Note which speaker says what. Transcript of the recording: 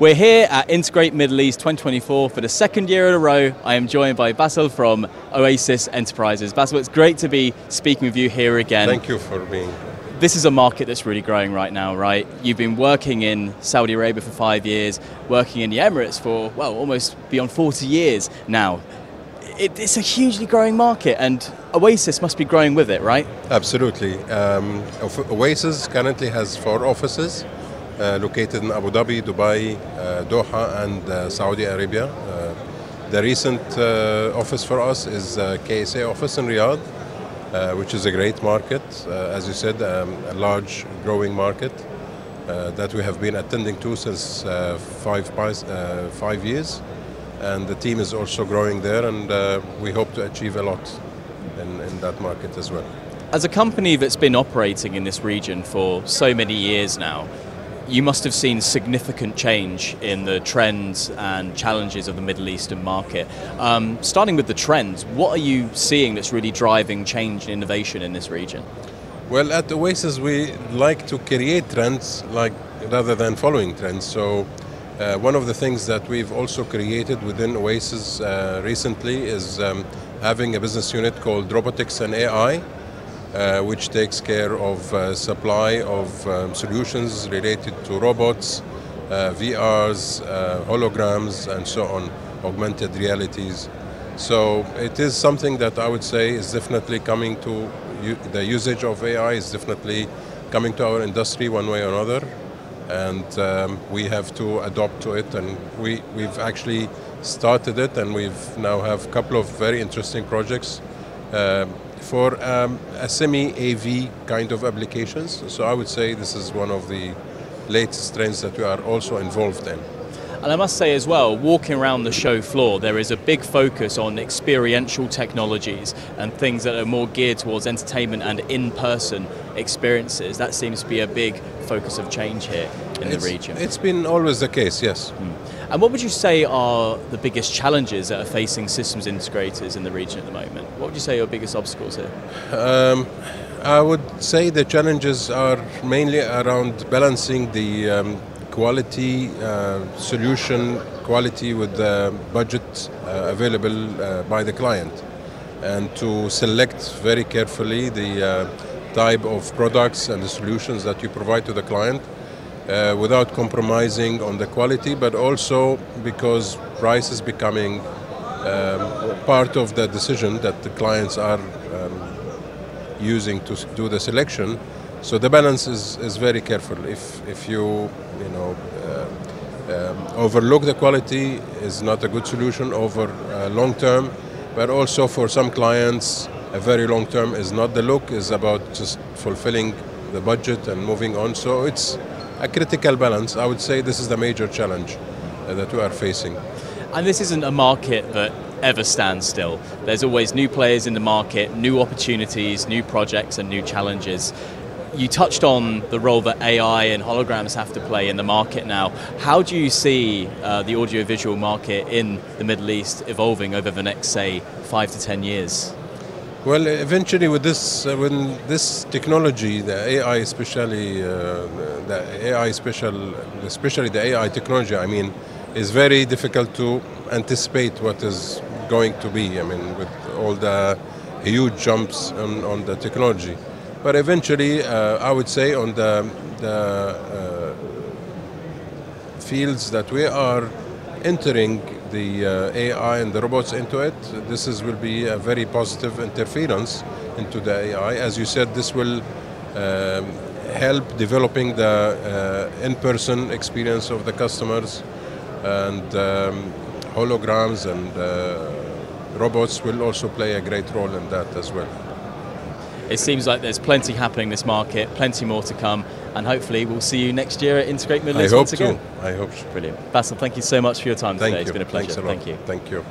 Speaker 1: We're here at Integrate Middle East 2024 for the second year in a row. I am joined by Basel from Oasis Enterprises. Basel, it's great to be speaking with you here again.
Speaker 2: Thank you for being here.
Speaker 1: This is a market that's really growing right now, right? You've been working in Saudi Arabia for five years, working in the Emirates for, well, almost beyond 40 years now. It, it's a hugely growing market, and Oasis must be growing with it, right?
Speaker 2: Absolutely. Um, Oasis currently has four offices located in Abu Dhabi, Dubai, uh, Doha, and uh, Saudi Arabia. Uh, the recent uh, office for us is KSA office in Riyadh, uh, which is a great market. as you said, um, a large growing market that we have been attending to since five, five years. And the team is also growing there, and we hope to achieve a lot in, in that market as well.
Speaker 1: As a company that's been operating in this region for so many years now, you must have seen significant change in the trends and challenges of the Middle Eastern market. Um, starting with the trends, what are you seeing that's really driving change and innovation in this region?
Speaker 2: Well, at Oasis, we like to create trends like rather than following trends. So, uh, one of the things that we've also created within Oasis uh, recently is um, having a business unit called Robotics and AI uh, which takes care of uh, supply of um, solutions related to robots, uh, VRs, uh, holograms, and so on, augmented realities. So it is something that I would say is definitely coming to the usage of AI is definitely coming to our industry one way or another, and um, we have to adopt to it. And we we've actually started it, and we've now have a couple of very interesting projects. For um, a semi-AV kind of applications. So I would say this is one of the latest trends that we are also involved in.
Speaker 1: And I must say as well, walking around the show floor, there is a big focus on experiential technologies and things that are more geared towards entertainment and in person experiences. That seems to be a big focus of change here in
Speaker 2: it's,
Speaker 1: the region.
Speaker 2: It's been always the case, yes. Mm.
Speaker 1: And what would you say are the biggest challenges that are facing systems integrators in the region at the moment? What would you say are your biggest obstacles here? Um,
Speaker 2: I would say the challenges are mainly around balancing the um, quality uh, solution quality with the budget uh, available uh, by the client and to select very carefully the uh, type of products and the solutions that you provide to the client uh, without compromising on the quality, but also because price is becoming um, part of the decision that the clients are um, using to do the selection. So the balance is, is very careful. If, if you, you know, uh, um, overlook the quality is not a good solution over uh, long term, but also for some clients, a very long term is not the look, is about just fulfilling the budget and moving on. So it's a critical balance. I would say this is the major challenge uh, that we are facing.
Speaker 1: And this isn't a market that ever stands still. There's always new players in the market, new opportunities, new projects, and new challenges. You touched on the role that AI and holograms have to play in the market now. How do you see uh, the audiovisual market in the Middle East evolving over the next, say, five to ten years?
Speaker 2: Well, eventually, with this, uh, when this technology, the AI, especially uh, the AI special, especially the AI technology, I mean, is very difficult to anticipate what is going to be. I mean, with all the huge jumps on, on the technology, but eventually, uh, I would say on the the uh, fields that we are entering the uh, AI and the robots into it, this is, will be a very positive interference into the AI. As you said, this will um, help developing the uh, in-person experience of the customers and um, holograms and uh, robots will also play a great role in that as well.
Speaker 1: It seems like there's plenty happening in this market, plenty more to come and hopefully we'll see you next year at Integrate Middle East
Speaker 2: I hope
Speaker 1: once again.
Speaker 2: I hope so.
Speaker 1: Brilliant. Basel, thank you so much for your time
Speaker 2: thank
Speaker 1: today.
Speaker 2: You.
Speaker 1: It's been a pleasure.
Speaker 2: Thank you.
Speaker 1: Thank you.